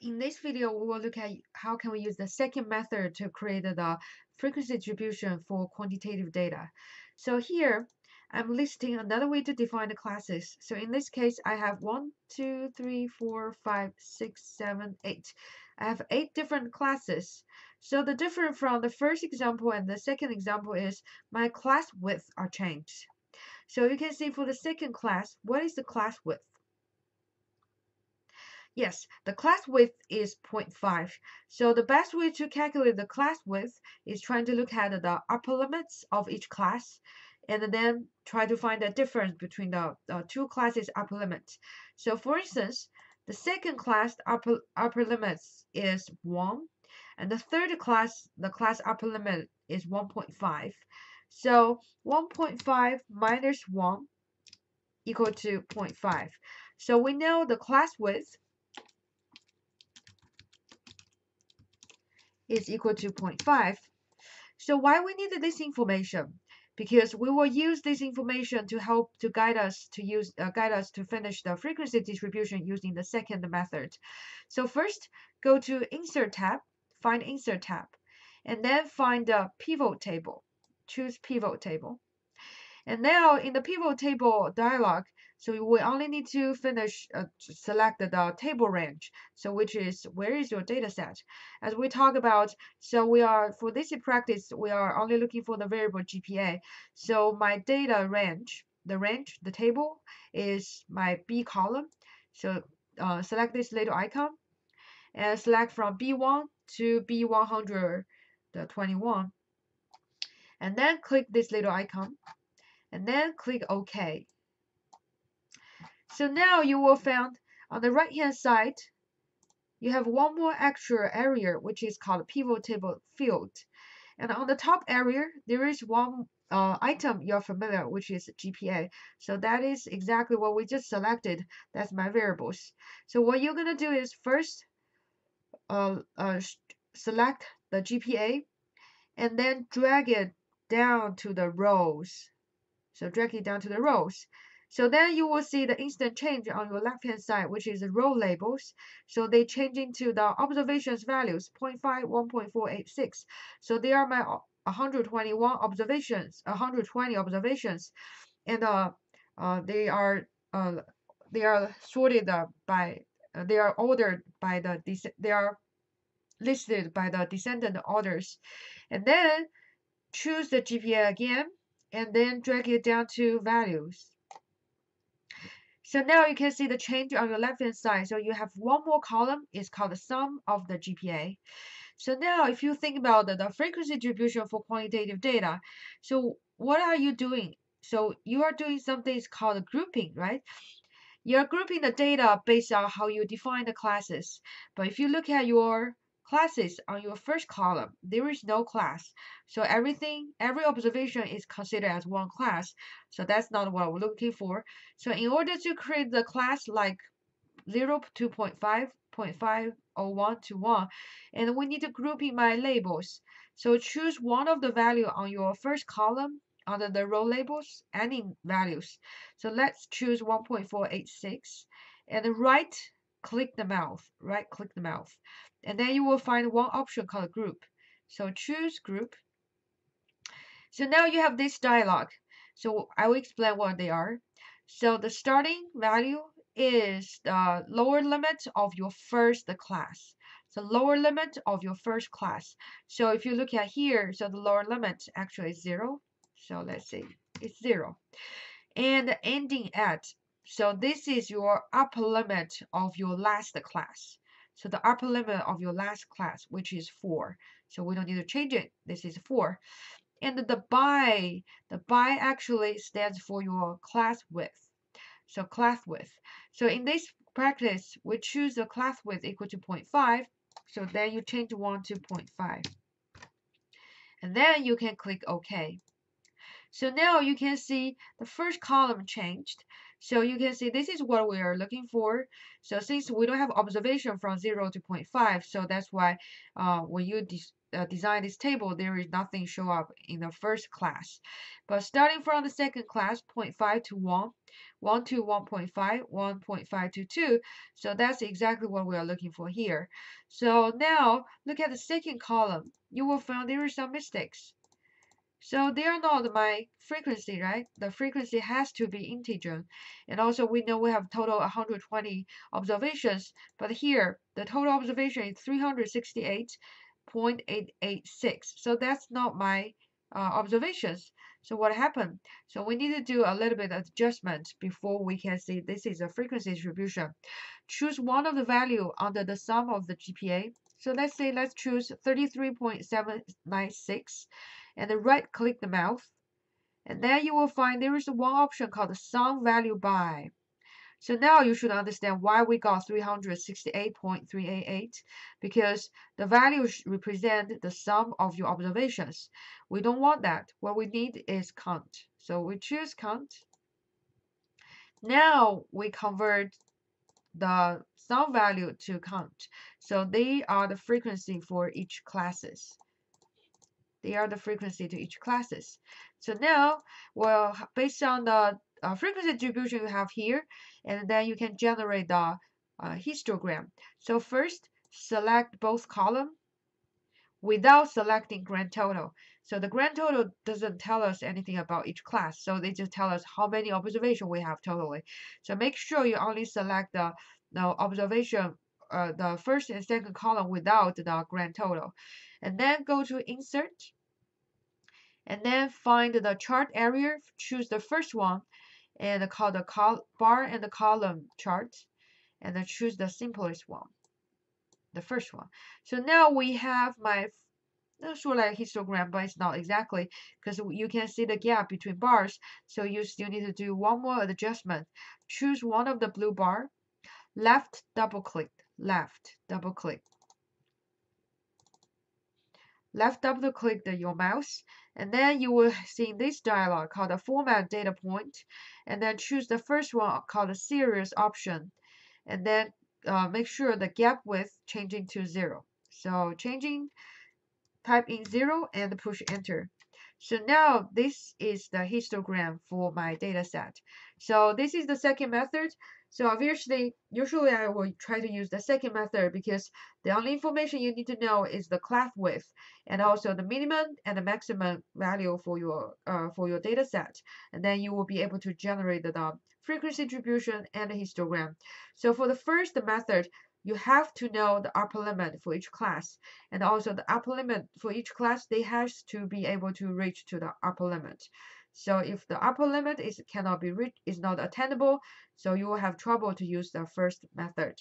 in this video, we will look at how can we use the second method to create the frequency distribution for quantitative data. So here, I'm listing another way to define the classes. So in this case, I have one, two, three, four, five, six, seven, eight. I have eight different classes. So the difference from the first example and the second example is my class width are changed. So you can see for the second class, what is the class width? Yes, the class width is 0.5. So the best way to calculate the class width is trying to look at the upper limits of each class and then try to find the difference between the, the two classes upper limits. So for instance, the second class upper, upper limits is 1 and the third class, the class upper limit is 1.5. So 1.5 minus 1 equal to 0.5. So we know the class width is equal to 0.5. So why we need this information? Because we will use this information to help to guide us to use uh, guide us to finish the frequency distribution using the second method. So first, go to Insert tab, find Insert tab, and then find the pivot table. Choose pivot table. And now in the pivot table dialog, so we only need to finish uh, select the table range. So which is where is your data set? As we talk about, so we are for this practice, we are only looking for the variable GPA. So my data range, the range, the table is my B column. So uh, select this little icon and select from B1 to B121 and then click this little icon and then click OK. So now you will find on the right hand side, you have one more extra area which is called pivot table field. And on the top area, there is one uh, item you're familiar, which is GPA. So that is exactly what we just selected. That's my variables. So what you're going to do is first uh, uh, select the GPA and then drag it down to the rows. So drag it down to the rows. So then you will see the instant change on your left hand side, which is the row labels. So they change into the observations values 0.5, 1.486. So they are my 121 observations, 120 observations, and uh, uh they are uh they are sorted by uh, they are ordered by the they are listed by the descendant orders, and then choose the GPA again, and then drag it down to values. So now you can see the change on your left hand side. So you have one more column, it's called the sum of the GPA. So now if you think about the, the frequency distribution for quantitative data, so what are you doing? So you are doing something called grouping, right? You're grouping the data based on how you define the classes. But if you look at your classes on your first column, there is no class. So everything, every observation is considered as one class. So that's not what we're looking for. So in order to create the class like 0 to 0.5, 0.5, or 1 to 1, and we need to group in my labels. So choose one of the value on your first column under the row labels, any values. So let's choose 1.486 and the right click the mouse, right click the mouse and then you will find one option called group. So choose group. So now you have this dialog. So I will explain what they are. So the starting value is the lower limit of your first class. So lower limit of your first class. So if you look at here, so the lower limit actually is zero. So let's see, it's zero. And ending at, so this is your upper limit of your last class. So the upper limit of your last class, which is 4. So we don't need to change it. This is 4. And the by, the by actually stands for your class width. So class width. So in this practice, we choose the class width equal to 0.5. So then you change 1 to 0.5. And then you can click OK. So now you can see the first column changed. So you can see this is what we are looking for. So since we don't have observation from 0 to 0.5, so that's why uh, when you uh, design this table, there is nothing show up in the first class. But starting from the second class, 0.5 to 1, 1 to 1.5, 1.5 to 2. So that's exactly what we are looking for here. So now look at the second column. You will find there are some mistakes. So they are not my frequency, right? The frequency has to be integer. And also we know we have total 120 observations, but here the total observation is 368.886. So that's not my uh, observations. So what happened? So we need to do a little bit of adjustment before we can see this is a frequency distribution. Choose one of the value under the sum of the GPA. So let's say let's choose 33.796 and then right click the mouse and then you will find there is one option called the sum value by. So now you should understand why we got 368.388 because the values represent the sum of your observations. We don't want that. What we need is count. So we choose count. Now we convert the sum value to count. So they are the frequency for each classes. They are the frequency to each classes. So now, well, based on the uh, frequency distribution you have here, and then you can generate the uh, histogram. So first, select both column without selecting grand total. So the grand total doesn't tell us anything about each class. So they just tell us how many observation we have totally. So make sure you only select the, the observation, uh, the first and second column without the grand total. And then go to insert. And then find the chart area choose the first one and call the col bar and the column chart and then choose the simplest one the first one. So now we have my sort of like histogram but it's not exactly because you can see the gap between bars so you still need to do one more adjustment. Choose one of the blue bar left double click left double click. Left double click the, your mouse and then you will see this dialog called the format data point and then choose the first one called the series option and then uh, make sure the gap width changing to zero. So changing type in zero and push enter. So now this is the histogram for my data set. So this is the second method so obviously, usually I will try to use the second method because the only information you need to know is the class width and also the minimum and the maximum value for your uh, for your data set. And then you will be able to generate the frequency distribution and the histogram. So for the first method, you have to know the upper limit for each class and also the upper limit for each class they has to be able to reach to the upper limit so if the upper limit is cannot be reached, is not attainable, so you will have trouble to use the first method.